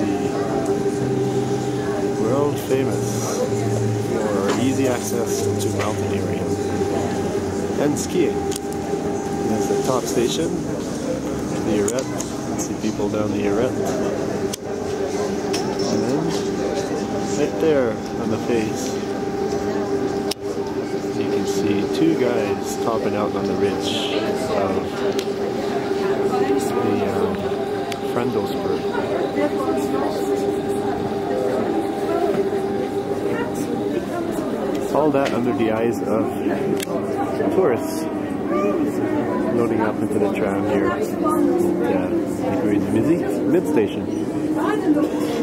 the world famous for easy access to mountain area and skiing. There's the top station, the Arete. see people down the Arete. And then right there on the face, you can see two guys topping out on the ridge of the um, all that under the eyes of tourists loading up into the tram here at uh, Midi mid station.